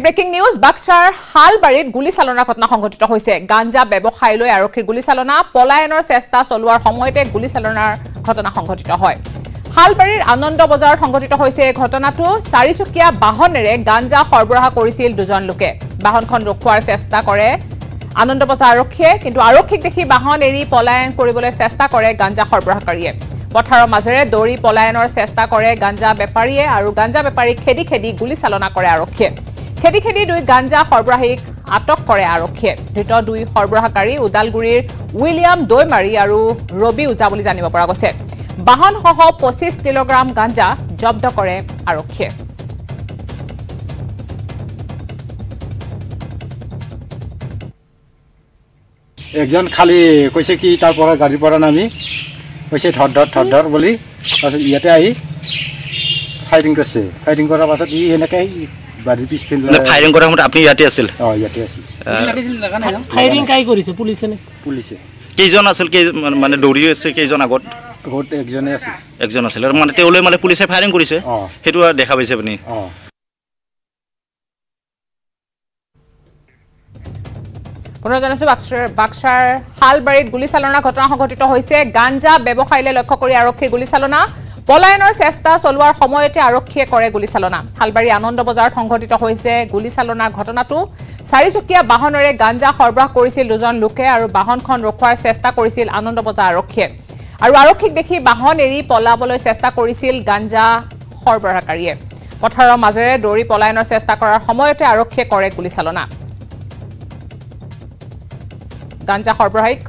Breaking news বাক্সাৰ শালবাৰীত গুলীচালনাৰ ঘটনা সংঘটিত হৈছে। গাঞ্জা ব্যৱসায়লৈ আৰক্ষীৰ গুলীচালনা পলায়নৰ চেষ্টা চলোৱাৰ সময়তে গুলীচালনাৰ ঘটনা সংঘটিত হয়। শালবাৰীৰ আনন্দ বজাৰত সংঘটিত হৈছে এই ঘটনাটো। চাৰিচকীয়া বাহনেৰে গাঞ্জা সৰবৰাহ কৰিছিল দুজন লোকে। বাহনখন ৰখোৱাৰ চেষ্টা কৰে আনন্দ বজাৰ আৰক্ষীয়ে কিন্তু আৰক্ষীক দেখি বাহন এৰি পলায়ন কৰিবলৈ চেষ্টা কৰে গাঞ্জা সৰবৰাহকাৰীয়ে। পথাৰৰ মাজেৰে দৌৰি পলায়নৰ চেষ্টা কৰে গাঞ্জা বেপাৰীয়ে আৰু গাঞ্জা বেপাৰীক খেদি খেদি গুলীচালনা কৰে আৰক্ষীয়ে। খেদি খেদি দুই গাঞ্জা সৰবৰাহীক আটক কৰে আৰক্ষীয়ে। ধৃত দুই সৰবৰাহকাৰী ওদালগুৰিৰ উইলিয়াম দৈমাৰী আৰু ৰবি ওজা বুলি জানিব পৰা গৈছে। বাহনসহ পঁচিছ কিলোগ্ৰাম গাঞ্জা জব্দ কৰে আৰক্ষীয়ে। একজন খালি কৈছে কি তাৰ পৰা গাড়ীৰ পৰা নামি কৈছে ধৰ ধৰ ধৰ ধৰ বুলি তাৰপাছত ইয়াতে আহি ফায়াৰিং কৰিছে। ফায়াৰিং কৰাৰ পাছত ই এনেকৈ বাৰীৰ পিছপিনে মানে ফায়াৰিং কৰাৰ সময়ত আপুনি ইয়াতে আছিল? অঁ ইয়াতে আছিল। ফায়াৰিং কাই কৰিছে? পুলিচে নে? পুলিচে। কেইজন আছিল? কেই মানে দৌৰি আছে কেইজন আগত? ঘৰত একজনে আছিল একজন আছিল। আৰু মানে তেওঁলৈ মানে পুলিচে ফায়াৰিং কৰিছে। সেইটো দেখা পাইছে আপুনি। পুনৰ জনাইছো বাক্সাৰ বাক্সাৰ শালবাৰীত গুলীচালনাৰ ঘটনা সংঘটিত হৈছে। গাঞ্জা ব্যৱসায়ীলৈ লক্ষ্য কৰি আৰক্ষীৰ গুলীচালনা। পলায়নৰ চেষ্টা চলোৱাৰ সময়তে আৰক্ষীয়ে কৰে গুলীচালনা। শালবাৰী আনন্দ বজাৰত সংঘটিত হৈছে গুলীচালনাৰ ঘটনাটো। চাৰিচকীয়া বাহনেৰে গাঞ্জা সৰবৰাহ কৰিছিল দুজন লোকে আৰু বাহনখন ৰখোৱাৰ চেষ্টা কৰিছিল আনন্দ বজাৰ আৰক্ষীয়ে। আৰু আৰক্ষীক দেখি বাহন এৰি পলাবলৈ চেষ্টা কৰিছিল গাঞ্জা সৰবৰাহকাৰীয়ে। পথাৰৰ মাজেৰে দৌৰি পলায়নৰ চেষ্টা কৰাৰ সময়তে আৰক্ষীয়ে কৰে গুলীচালনা। গাঞ্জা সৰবৰাহীক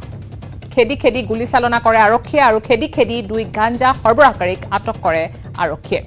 খেদি খেদি গুলীচালনা কৰে আৰক্ষীয়ে আৰু খেদি খেদি দুই গাঞ্জা সৰবৰাহকাৰীক আটক কৰে আৰক্ষীয়ে।